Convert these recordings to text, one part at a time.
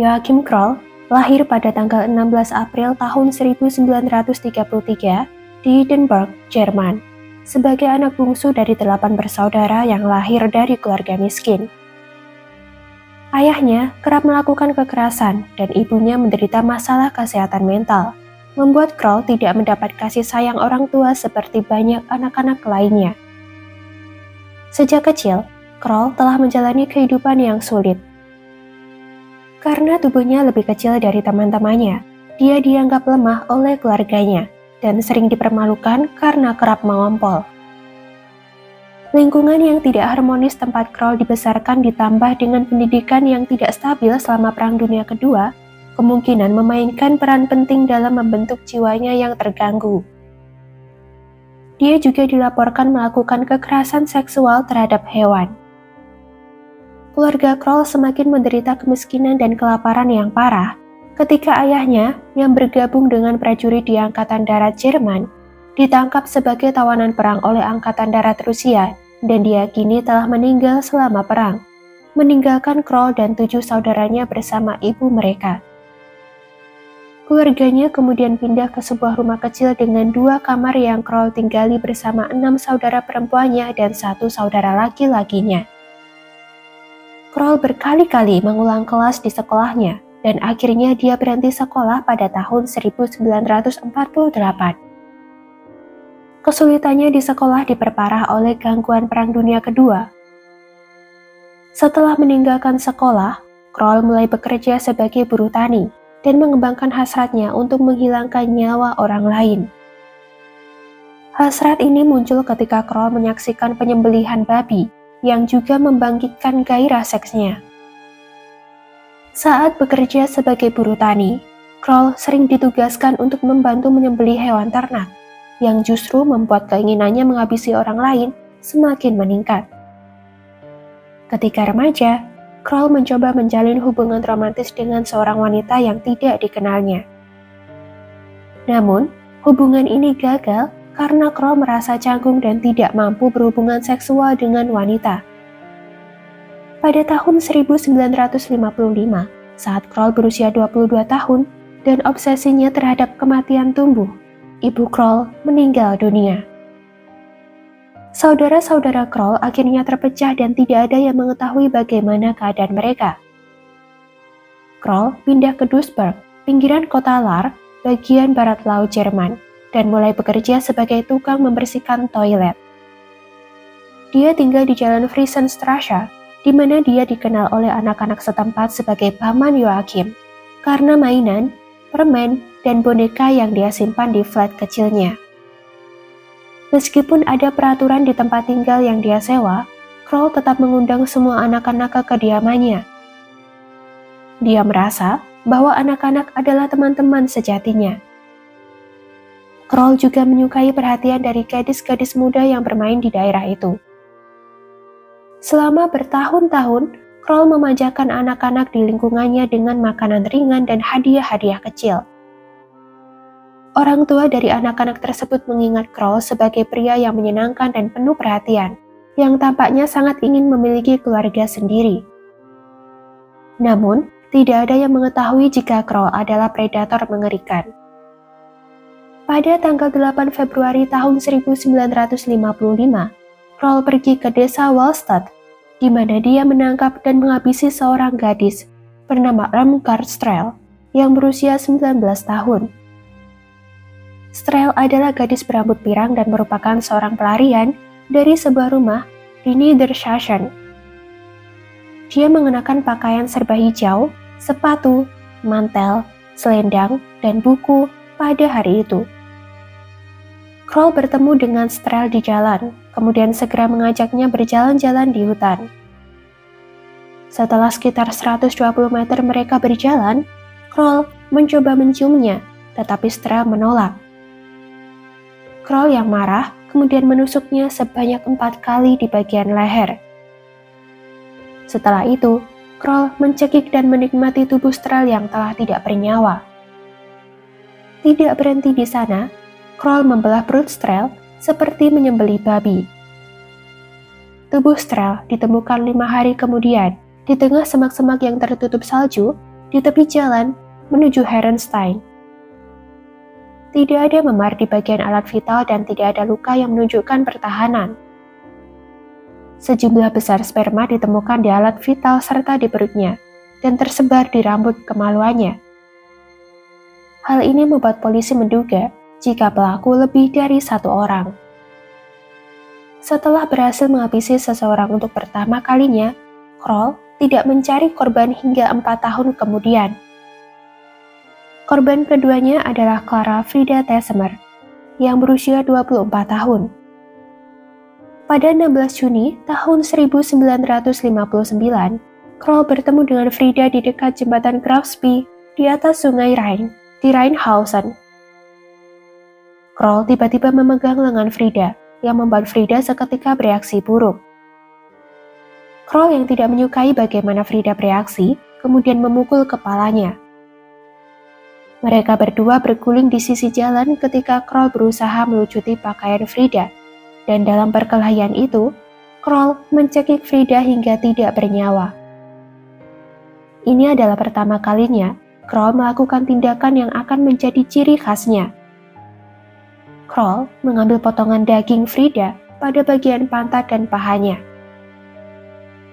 Joachim Kroll lahir pada tanggal 16 April tahun 1933 di Edinburgh, Jerman, sebagai anak bungsu dari delapan bersaudara yang lahir dari keluarga miskin. Ayahnya kerap melakukan kekerasan dan ibunya menderita masalah kesehatan mental, membuat Kroll tidak mendapat kasih sayang orang tua seperti banyak anak-anak lainnya. Sejak kecil, Kroll telah menjalani kehidupan yang sulit. Karena tubuhnya lebih kecil dari teman-temannya, dia dianggap lemah oleh keluarganya dan sering dipermalukan karena kerap mengompol. Lingkungan yang tidak harmonis tempat Kroll dibesarkan ditambah dengan pendidikan yang tidak stabil selama Perang Dunia Kedua, kemungkinan memainkan peran penting dalam membentuk jiwanya yang terganggu. Dia juga dilaporkan melakukan kekerasan seksual terhadap hewan. Keluarga Kroll semakin menderita kemiskinan dan kelaparan yang parah ketika ayahnya yang bergabung dengan prajurit di Angkatan Darat Jerman ditangkap sebagai tawanan perang oleh Angkatan Darat Rusia dan diyakini telah meninggal selama perang, meninggalkan Kroll dan tujuh saudaranya bersama ibu mereka. Keluarganya kemudian pindah ke sebuah rumah kecil dengan dua kamar yang Kroll tinggali bersama enam saudara perempuannya dan satu saudara laki-lakinya. Kroll berkali-kali mengulang kelas di sekolahnya dan akhirnya dia berhenti sekolah pada tahun 1948. Kesulitannya di sekolah diperparah oleh gangguan Perang Dunia Kedua. Setelah meninggalkan sekolah, Kroll mulai bekerja sebagai buruh tani dan mengembangkan hasratnya untuk menghilangkan nyawa orang lain. Hasrat ini muncul ketika Kroll menyaksikan penyembelihan babi yang juga membangkitkan gairah seksnya. Saat bekerja sebagai buruh tani, Kroll sering ditugaskan untuk membantu menyembelih hewan ternak yang justru membuat keinginannya menghabisi orang lain semakin meningkat. Ketika remaja, Kroll mencoba menjalin hubungan romantis dengan seorang wanita yang tidak dikenalnya. Namun, hubungan ini gagal karena Kroll merasa canggung dan tidak mampu berhubungan seksual dengan wanita. Pada tahun 1955, saat Kroll berusia 22 tahun dan obsesinya terhadap kematian tumbuh, Ibu Kroll meninggal dunia. Saudara-saudara Kroll akhirnya terpecah dan tidak ada yang mengetahui bagaimana keadaan mereka. Kroll pindah ke Duisburg, pinggiran kota Lar, bagian barat laut Jerman, dan mulai bekerja sebagai tukang membersihkan toilet. Dia tinggal di jalan Friesenstrasse, di mana dia dikenal oleh anak-anak setempat sebagai Paman Joachim, karena mainan, permen, dan boneka yang dia simpan di flat kecilnya. Meskipun ada peraturan di tempat tinggal yang dia sewa, Kroll tetap mengundang semua anak-anak ke kediamannya. Dia merasa bahwa anak-anak adalah teman-teman sejatinya. Kroll juga menyukai perhatian dari gadis-gadis muda yang bermain di daerah itu. Selama bertahun-tahun, Kroll memanjakan anak-anak di lingkungannya dengan makanan ringan dan hadiah-hadiah kecil. Orang tua dari anak-anak tersebut mengingat Kroll sebagai pria yang menyenangkan dan penuh perhatian, yang tampaknya sangat ingin memiliki keluarga sendiri. Namun, tidak ada yang mengetahui jika Kroll adalah predator mengerikan. Pada tanggal 8 Februari tahun 1955, Kroll pergi ke desa Wallstadt, di mana dia menangkap dan menghabisi seorang gadis bernama Remgard Strel yang berusia 19 tahun. Strel adalah gadis berambut pirang dan merupakan seorang pelarian dari sebuah rumah di Niedersachsen. Dia mengenakan pakaian serba hijau, sepatu, mantel, selendang, dan buku pada hari itu. Kroll bertemu dengan Strel di jalan, kemudian segera mengajaknya berjalan-jalan di hutan. Setelah sekitar 120 meter mereka berjalan, Kroll mencoba menciumnya, tetapi Strel menolak. Kroll yang marah kemudian menusuknya sebanyak empat kali di bagian leher. Setelah itu, Kroll mencekik dan menikmati tubuh Strel yang telah tidak bernyawa. Tidak berhenti di sana, Kroll membelah perut Strel seperti menyembeli babi. Tubuh Strel ditemukan lima hari kemudian di tengah semak-semak yang tertutup salju di tepi jalan menuju Herenstein. Tidak ada memar di bagian alat vital dan tidak ada luka yang menunjukkan pertahanan. Sejumlah besar sperma ditemukan di alat vital serta di perutnya dan tersebar di rambut kemaluannya. Hal ini membuat polisi menduga jika pelaku lebih dari satu orang. Setelah berhasil menghabisi seseorang untuk pertama kalinya, Kroll tidak mencari korban hingga empat tahun kemudian. Korban keduanya adalah Clara Frida Tessemer, yang berusia 24 tahun. Pada 16 Juni tahun 1959, Kroll bertemu dengan Frida di dekat jembatan Grafsby di atas sungai Rhine, di Rheinhausen. Kroll tiba-tiba memegang lengan Frida, yang membuat Frida seketika bereaksi buruk. Kroll yang tidak menyukai bagaimana Frida bereaksi, kemudian memukul kepalanya. Mereka berdua berguling di sisi jalan ketika Kroll berusaha melucuti pakaian Frida, dan dalam perkelahian itu, Kroll mencekik Frida hingga tidak bernyawa. Ini adalah pertama kalinya Kroll melakukan tindakan yang akan menjadi ciri khasnya. Kroll mengambil potongan daging Frida pada bagian pantat dan pahanya.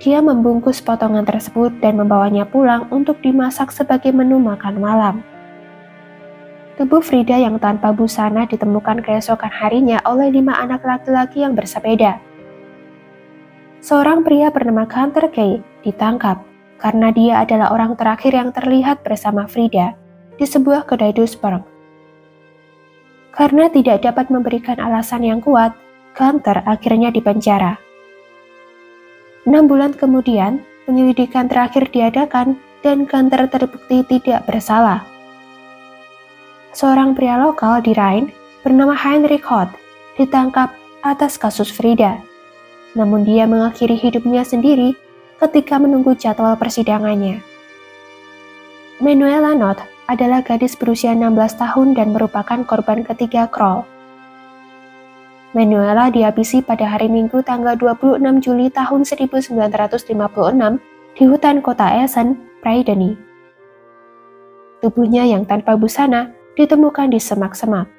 Dia membungkus potongan tersebut dan membawanya pulang untuk dimasak sebagai menu makan malam. Tubuh Frida yang tanpa busana ditemukan keesokan harinya oleh lima anak laki-laki yang bersepeda. Seorang pria bernama Hunter Kay ditangkap karena dia adalah orang terakhir yang terlihat bersama Frida di sebuah kedai Duisburg. Karena tidak dapat memberikan alasan yang kuat, Gunter akhirnya dipenjara. Enam bulan kemudian, penyelidikan terakhir diadakan dan Gunter terbukti tidak bersalah seorang pria lokal di Rhine bernama Heinrich Hoth ditangkap atas kasus Frida. Namun dia mengakhiri hidupnya sendiri ketika menunggu jadwal persidangannya. Manuela Not adalah gadis berusia 16 tahun dan merupakan korban ketiga Kroll. Manuela dihabisi pada hari Minggu tanggal 26 Juli tahun 1956 di hutan kota Essen, Praideni. Tubuhnya yang tanpa busana ditemukan di semak-semak.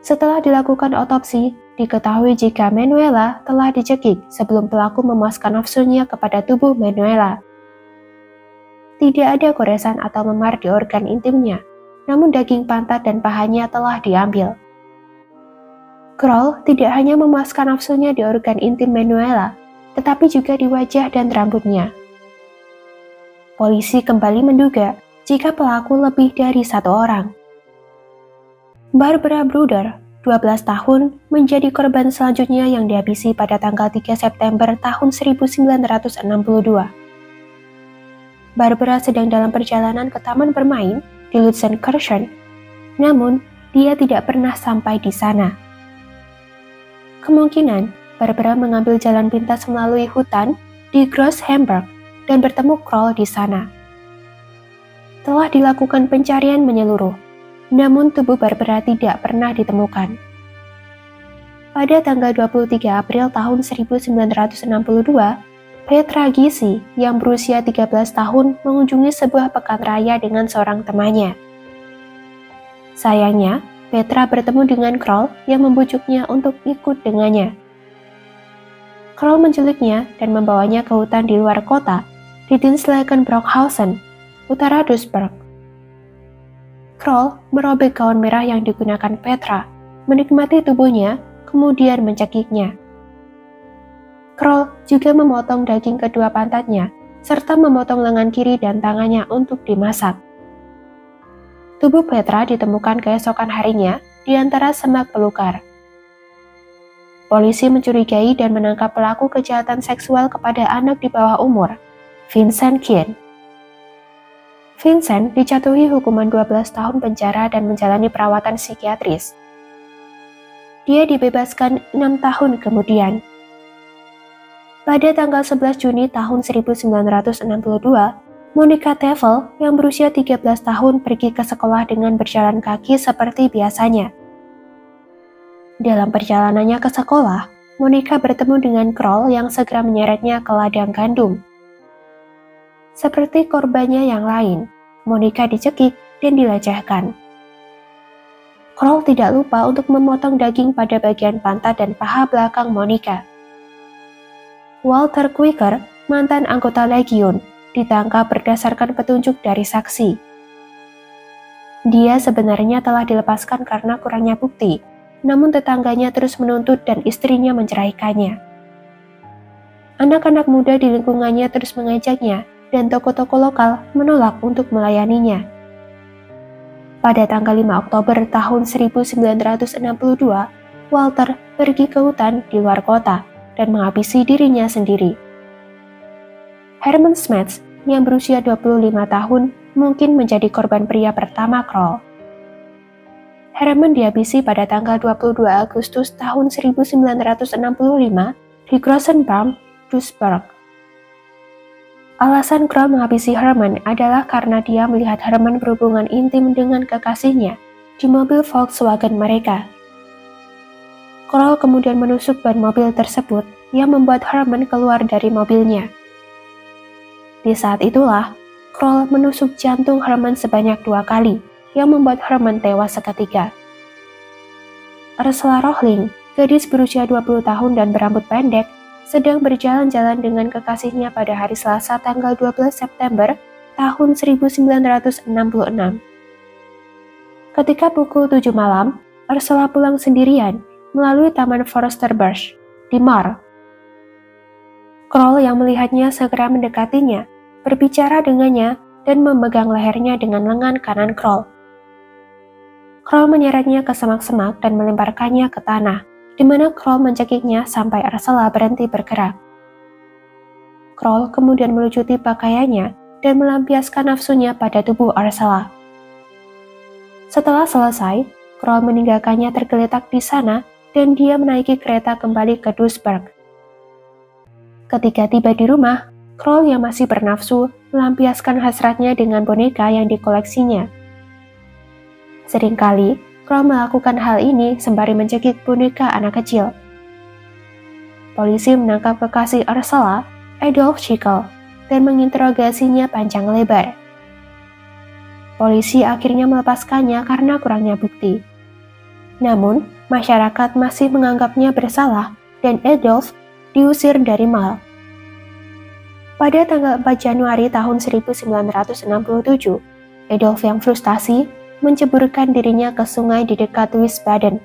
Setelah dilakukan otopsi, diketahui jika Manuela telah dicekik sebelum pelaku memuaskan nafsunya kepada tubuh Manuela. Tidak ada goresan atau memar di organ intimnya, namun daging pantat dan pahanya telah diambil. Kroll tidak hanya memuaskan nafsunya di organ intim Manuela, tetapi juga di wajah dan rambutnya. Polisi kembali menduga jika pelaku lebih dari satu orang. Barbara Bruder, 12 tahun, menjadi korban selanjutnya yang dihabisi pada tanggal 3 September tahun 1962. Barbara sedang dalam perjalanan ke taman bermain di Lutzenkirchen, namun dia tidak pernah sampai di sana. Kemungkinan Barbara mengambil jalan pintas melalui hutan di Gross Hamburg dan bertemu Kroll di sana telah dilakukan pencarian menyeluruh, namun tubuh Barbara tidak pernah ditemukan. Pada tanggal 23 April tahun 1962, Petra Gysi yang berusia 13 tahun mengunjungi sebuah pekan raya dengan seorang temannya. Sayangnya, Petra bertemu dengan Kroll yang membujuknya untuk ikut dengannya. Kroll menculiknya dan membawanya ke hutan di luar kota di Dinslaken Brockhausen utara Duisburg. Kroll merobek gaun merah yang digunakan Petra, menikmati tubuhnya, kemudian mencekiknya. Kroll juga memotong daging kedua pantatnya, serta memotong lengan kiri dan tangannya untuk dimasak. Tubuh Petra ditemukan keesokan harinya di antara semak belukar. Polisi mencurigai dan menangkap pelaku kejahatan seksual kepada anak di bawah umur, Vincent Kien. Vincent dijatuhi hukuman 12 tahun penjara dan menjalani perawatan psikiatris. Dia dibebaskan 6 tahun kemudian. Pada tanggal 11 Juni tahun 1962, Monica Tevel yang berusia 13 tahun pergi ke sekolah dengan berjalan kaki seperti biasanya. Dalam perjalanannya ke sekolah, Monica bertemu dengan Kroll yang segera menyeretnya ke ladang gandum. Seperti korbannya yang lain, Monica dicekik dan dilecehkan. Kroll tidak lupa untuk memotong daging pada bagian pantat dan paha belakang Monica. Walter Quicker, mantan anggota Legion, ditangkap berdasarkan petunjuk dari saksi. Dia sebenarnya telah dilepaskan karena kurangnya bukti, namun tetangganya terus menuntut dan istrinya menceraikannya. Anak-anak muda di lingkungannya terus mengajaknya, dan toko-toko lokal menolak untuk melayaninya. Pada tanggal 5 Oktober tahun 1962, Walter pergi ke hutan di luar kota dan menghabisi dirinya sendiri. Herman Smets yang berusia 25 tahun mungkin menjadi korban pria pertama Kroll. Herman dihabisi pada tanggal 22 Agustus tahun 1965 di Grossenbaum, Duisburg. Alasan Kroll menghabisi Herman adalah karena dia melihat Herman berhubungan intim dengan kekasihnya di mobil Volkswagen mereka. Kroll kemudian menusuk ban mobil tersebut yang membuat Herman keluar dari mobilnya. Di saat itulah, Kroll menusuk jantung Herman sebanyak dua kali, yang membuat Herman tewas seketika. Ursula Rohling, gadis berusia 20 tahun dan berambut pendek, sedang berjalan-jalan dengan kekasihnya pada hari Selasa tanggal 12 September tahun 1966. Ketika pukul 7 malam, Ursula pulang sendirian melalui Taman Forester Bush di Mar. Kroll yang melihatnya segera mendekatinya, berbicara dengannya, dan memegang lehernya dengan lengan kanan Kroll. Kroll menyeretnya ke semak-semak dan melemparkannya ke tanah di mana Kroll mencekiknya sampai Ursula berhenti bergerak. Kroll kemudian melucuti pakaiannya dan melampiaskan nafsunya pada tubuh Ursula. Setelah selesai, Kroll meninggalkannya tergeletak di sana dan dia menaiki kereta kembali ke Duisburg. Ketika tiba di rumah, Kroll yang masih bernafsu melampiaskan hasratnya dengan boneka yang dikoleksinya. Seringkali, Kroll melakukan hal ini sembari mencekik boneka anak kecil. Polisi menangkap kekasih Ursula, Adolf Schickel, dan menginterogasinya panjang lebar. Polisi akhirnya melepaskannya karena kurangnya bukti. Namun, masyarakat masih menganggapnya bersalah dan Adolf diusir dari Mal. Pada tanggal 4 Januari tahun 1967, Adolf yang frustasi menceburkan dirinya ke sungai di dekat Wiesbaden.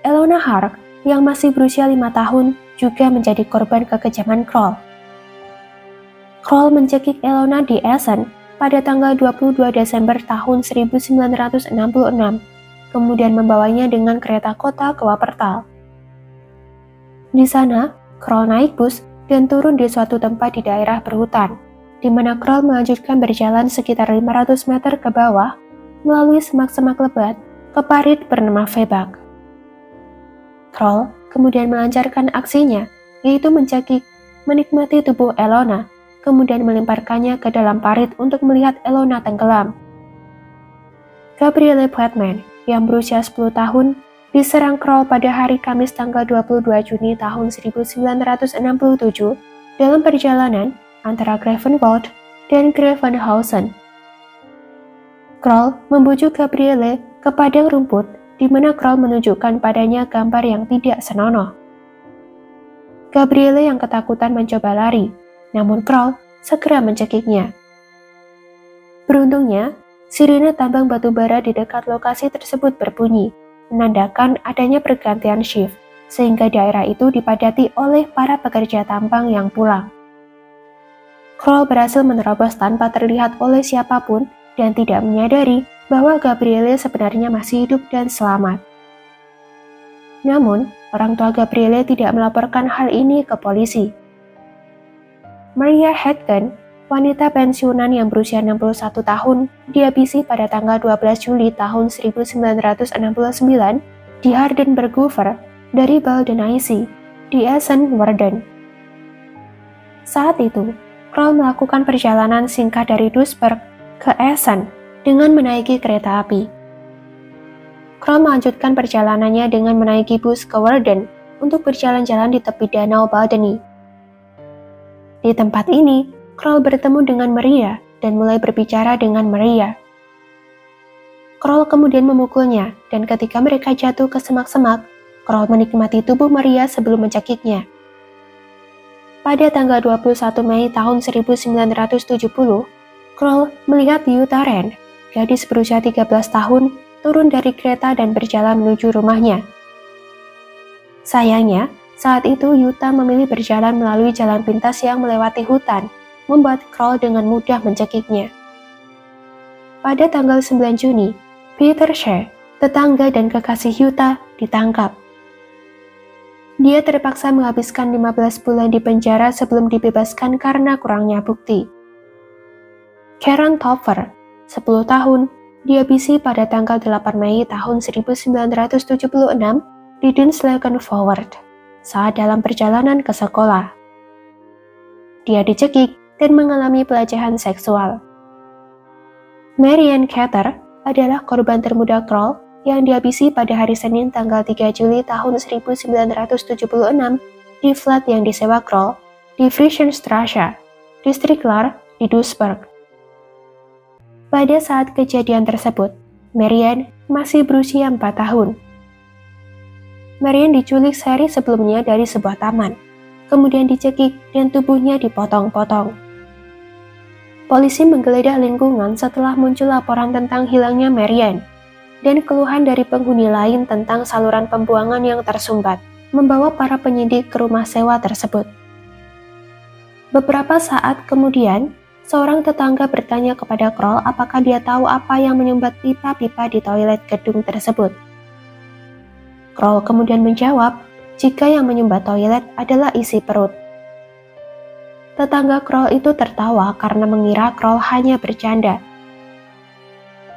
Elona Hark, yang masih berusia lima tahun, juga menjadi korban kekejaman Kroll. Kroll mencekik Elona di Essen pada tanggal 22 Desember tahun 1966, kemudian membawanya dengan kereta kota ke Wuppertal. Di sana, Kroll naik bus dan turun di suatu tempat di daerah berhutan di mana Kroll melanjutkan berjalan sekitar 500 meter ke bawah melalui semak-semak lebat ke parit bernama Febak. Kroll kemudian melancarkan aksinya, yaitu mencekik, menikmati tubuh Elona, kemudian melemparkannya ke dalam parit untuk melihat Elona tenggelam. Gabriele Batman, yang berusia 10 tahun, diserang Kroll pada hari Kamis tanggal 22 Juni tahun 1967 dalam perjalanan antara Grevenwald dan Grevenhausen. Kroll membujuk Gabriele ke padang rumput di mana Kroll menunjukkan padanya gambar yang tidak senonoh. Gabriele yang ketakutan mencoba lari, namun Kroll segera mencekiknya. Beruntungnya, sirine tambang batu bara di dekat lokasi tersebut berbunyi, menandakan adanya pergantian shift, sehingga daerah itu dipadati oleh para pekerja tambang yang pulang. Kroll berhasil menerobos tanpa terlihat oleh siapa pun dan tidak menyadari bahwa Gabriele sebenarnya masih hidup dan selamat. Namun, orang tua Gabriele tidak melaporkan hal ini ke polisi. Maria Hedgen, wanita pensiunan yang berusia 61 tahun, dihabisi pada tanggal 12 Juli tahun 1969 di Hardenberghofer dari Baldenaisi di Essen-Werden. Saat itu, Kroll melakukan perjalanan singkat dari Duisburg ke Essen dengan menaiki kereta api. Kroll melanjutkan perjalanannya dengan menaiki bus ke Werden untuk berjalan-jalan di tepi danau Baldeni. Di tempat ini, Kroll bertemu dengan Maria dan mulai berbicara dengan Maria. Kroll kemudian memukulnya, dan ketika mereka jatuh ke semak-semak, Kroll menikmati tubuh Maria sebelum mencekiknya. Pada tanggal 21 Mei tahun 1970, Kroll melihat Yuta Ren, gadis berusia 13 tahun, turun dari kereta dan berjalan menuju rumahnya. Sayangnya, saat itu Yuta memilih berjalan melalui jalan pintas yang melewati hutan, membuat Kroll dengan mudah mencekiknya. Pada tanggal 9 Juni, Peter Shea, tetangga dan kekasih Yuta, ditangkap. Dia terpaksa menghabiskan 15 bulan di penjara sebelum dibebaskan karena kurangnya bukti. Karen Topher, 10 tahun, dihabisi pada tanggal 8 Mei tahun 1976 di Dinslaken Forward saat dalam perjalanan ke sekolah. Dia dicekik dan mengalami pelecehan seksual. Marianne Cater adalah korban termuda Kroll yang dihabisi pada hari Senin tanggal 3 Juli tahun 1976 di flat yang disewa Kroll di Friesenstraße, distrik Lar di Duisburg. Pada saat kejadian tersebut, Marian masih berusia 4 tahun. Marian diculik sehari sebelumnya dari sebuah taman, kemudian dicekik dan tubuhnya dipotong-potong. Polisi menggeledah lingkungan setelah muncul laporan tentang hilangnya Marian dan keluhan dari penghuni lain tentang saluran pembuangan yang tersumbat, membawa para penyidik ke rumah sewa tersebut. Beberapa saat kemudian, seorang tetangga bertanya kepada Kroll apakah dia tahu apa yang menyumbat pipa-pipa di toilet gedung tersebut. Kroll kemudian menjawab jika yang menyumbat toilet adalah isi perut. Tetangga Kroll itu tertawa karena mengira Kroll hanya bercanda.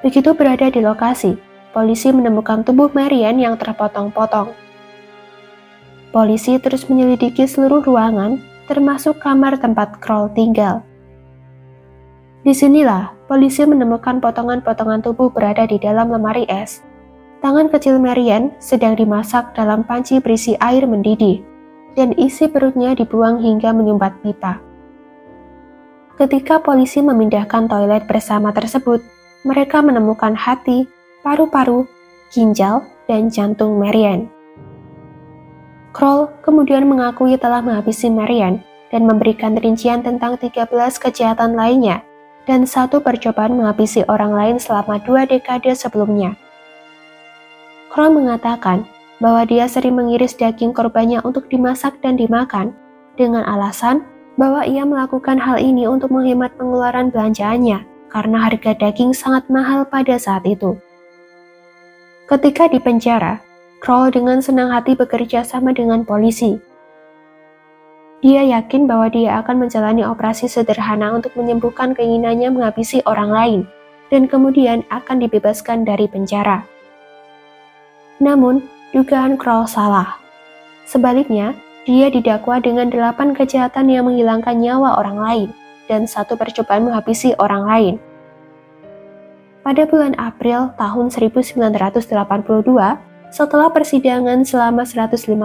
Begitu berada di lokasi, polisi menemukan tubuh Marian yang terpotong-potong. Polisi terus menyelidiki seluruh ruangan, termasuk kamar tempat Kroll tinggal. Di sinilah, polisi menemukan potongan-potongan tubuh berada di dalam lemari es. Tangan kecil Marian sedang dimasak dalam panci berisi air mendidih, dan isi perutnya dibuang hingga menyumbat pipa. Ketika polisi memindahkan toilet bersama tersebut, mereka menemukan hati, paru-paru, ginjal, dan jantung Marian. Kroll kemudian mengakui telah menghabisi Marian dan memberikan rincian tentang 13 kejahatan lainnya dan satu percobaan menghabisi orang lain selama dua dekade sebelumnya. Kroll mengatakan bahwa dia sering mengiris daging korbannya untuk dimasak dan dimakan dengan alasan bahwa ia melakukan hal ini untuk menghemat pengeluaran belanjaannya karena harga daging sangat mahal pada saat itu. Ketika di penjara, Kroll dengan senang hati bekerja sama dengan polisi. Dia yakin bahwa dia akan menjalani operasi sederhana untuk menyembuhkan keinginannya menghabisi orang lain, dan kemudian akan dibebaskan dari penjara. Namun, dugaan Kroll salah. Sebaliknya, dia didakwa dengan delapan kejahatan yang menghilangkan nyawa orang lain dan satu percobaan menghabisi orang lain. Pada bulan April tahun 1982, setelah persidangan selama 151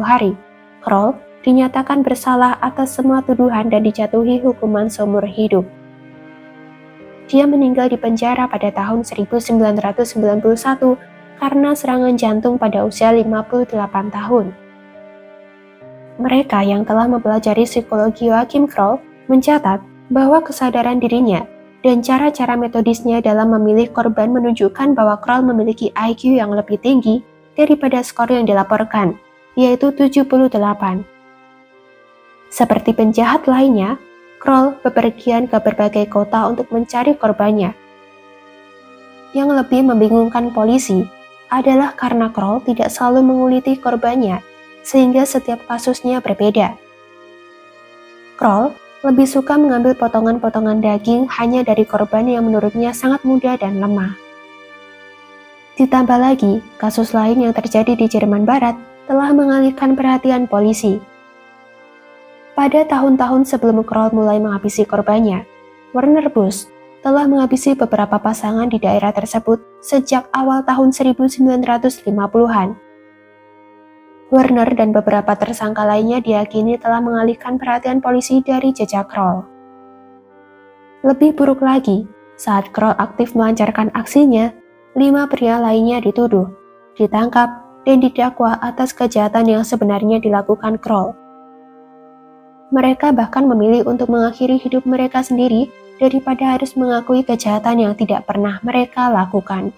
hari, Kroll dinyatakan bersalah atas semua tuduhan dan dijatuhi hukuman seumur hidup. Dia meninggal di penjara pada tahun 1991 karena serangan jantung pada usia 58 tahun. Mereka yang telah mempelajari psikologi Joachim Kroll mencatat bahwa kesadaran dirinya dan cara-cara metodisnya dalam memilih korban menunjukkan bahwa Kroll memiliki IQ yang lebih tinggi daripada skor yang dilaporkan, yaitu 78. Seperti penjahat lainnya, Kroll bepergian ke berbagai kota untuk mencari korbannya. Yang lebih membingungkan polisi adalah karena Kroll tidak selalu menguliti korbannya, sehingga setiap kasusnya berbeda. Kroll lebih suka mengambil potongan-potongan daging hanya dari korban yang menurutnya sangat muda dan lemah. Ditambah lagi, kasus lain yang terjadi di Jerman Barat telah mengalihkan perhatian polisi. Pada tahun-tahun sebelum Kroll mulai menghabisi korbannya, Werner Busch telah menghabisi beberapa pasangan di daerah tersebut sejak awal tahun 1950-an. Werner dan beberapa tersangka lainnya diyakini telah mengalihkan perhatian polisi dari jejak Kroll. Lebih buruk lagi, saat Kroll aktif melancarkan aksinya, lima pria lainnya dituduh, ditangkap, dan didakwa atas kejahatan yang sebenarnya dilakukan Kroll. Mereka bahkan memilih untuk mengakhiri hidup mereka sendiri daripada harus mengakui kejahatan yang tidak pernah mereka lakukan.